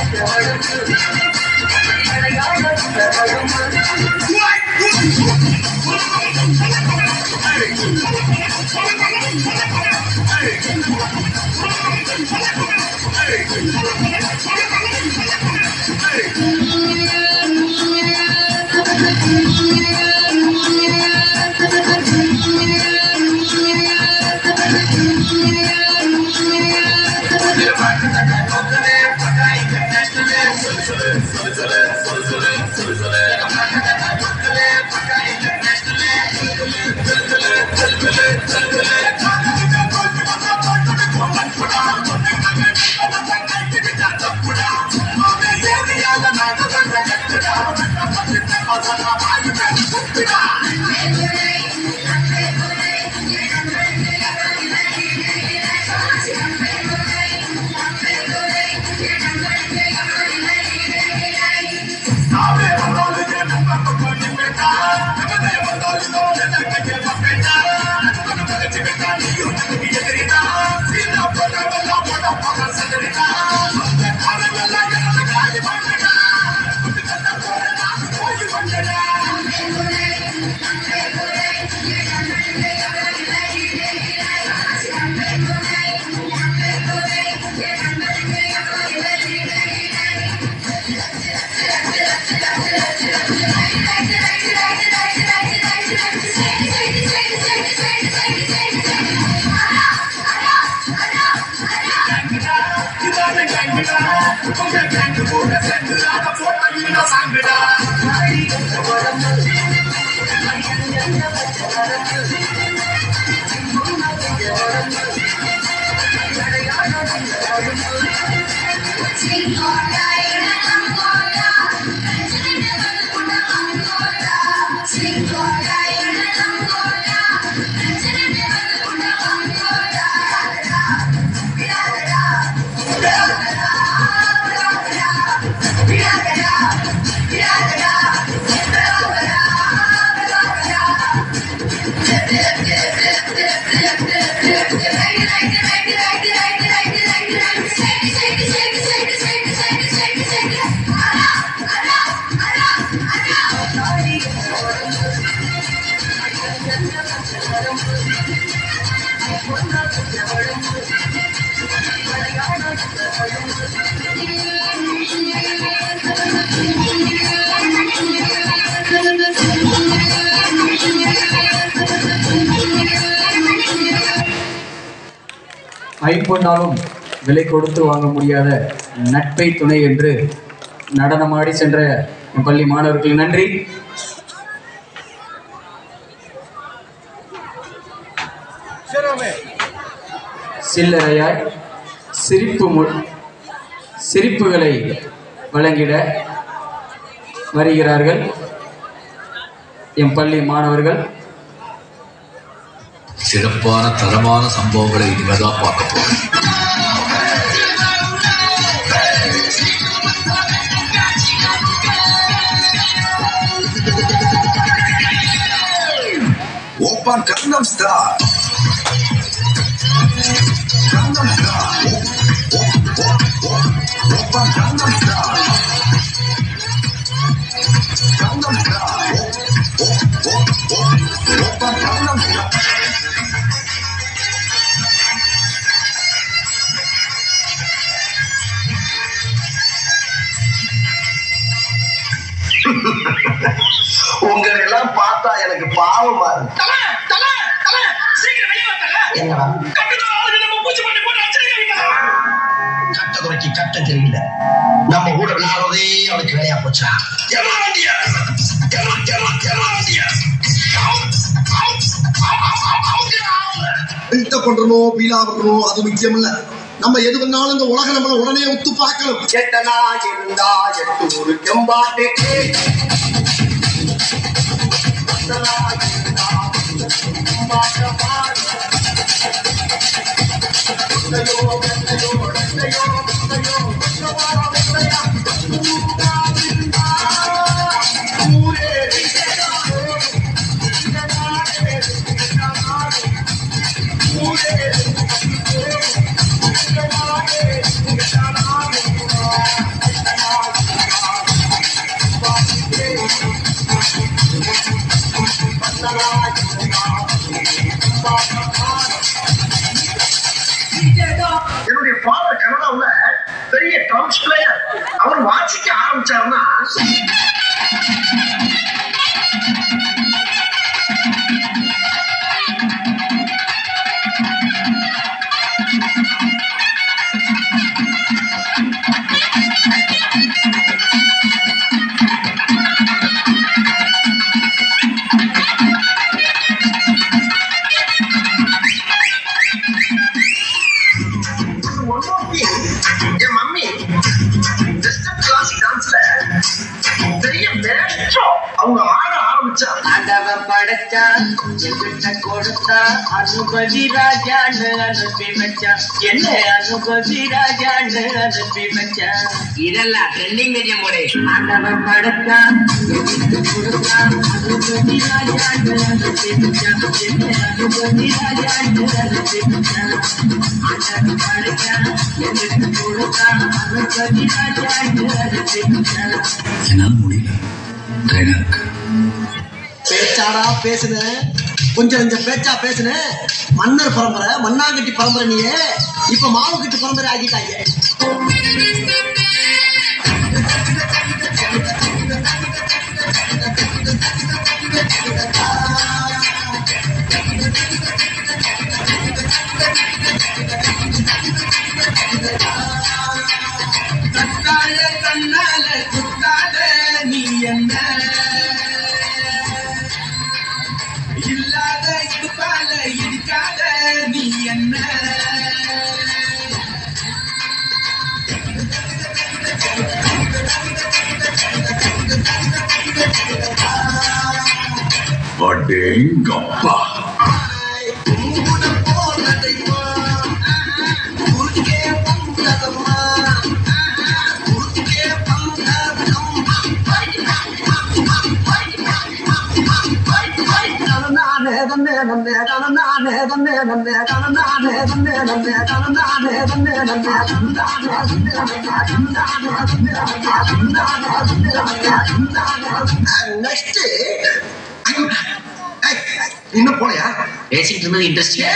Thank you. ஐம்பொன்னாலும் விலை கொடுத்து வாங்க முடியாத நட்பை துணை என்று நடனமாடி சென்ற பள்ளி மாணவர்களுக்கு நன்றி. சில்லறையாய் சிரிப்பு மு- சிரிப்புகளை வழங்கிட வருகிறார்கள் என் பள்ளி மாணவர்கள். சிறப்பான தரமான சம்பவங்களை இனிமே தான் பார்க்க போறோம் Open Gangnam Style. Gangnam Style. Open Gangnam Style. வைக்கலாம். கட்ட குறைக்கு கட்ட தெரியல. நம்ம கூட விளையாடுறதே அவனுக்கு வேலையா போச்சா? பில்டப் பண்றணும் பீலா பண்றணும் அது முக்கியம் இல்ல நம்ம எது பண்ணாலும் இந்த உலக நம்மள உடனே ஒத்து பார்க்கணும். எட்டனா இருந்தா எட்டு ஒரு செம்பாட்டுக்கு Now you're. என்னுடைய ஃபாதர் கனடாவுல பெரிய ட்ரம்ஸ் பிளேயர் அவர் வாசிக்க ஆரம்பிச்சாருன்னா ஒன்னோக்கி என் மம்மி வெஸ்டர்ன் கிளாஸ் டான்ஸ்ல பெரிய அவங்க ஆண்டவன் படைச்சான் என்கிட்ட கொடுத்தா அனுபவி ராஜான்னு அனுப்பி வச்சான் என்ன அனுபவி ராஜான்னு அனுப்பி வச்சான் இதெல்லாம் ட்ரெண்டிங் மீடியம் மொழி ஆண்டவன் படைச்சான் என்கிட்ட கொடுத்தான் அனுபவி ராஜான்னு அனுப்பி வச்சான் என்ன அனுபவி ராஜான்னு அனுப்பி வச்சான் ஆண்டவன் படைச்சான் என்கிட்ட கொடுத்தான் அனுபவி ராஜான்னு அனுப்பி வச்சான் என்னால் முடியல. இருக்கு. பேச்சாடா பேசுன. கொஞ்சம் கொஞ்சம் பேச்சா பேசுன. மன்னர் பரம்பரை மண்ணாங்கட்டி பரம்பரை நீயே. இப்ப மாவு கட்டி பரம்பரை ஆகிட்டாங்க தன்னால Bingo. I'm இன்னும் போலையா? பேசிட்டு இருந்தது இன்ட்ரெஸ்டிங்கா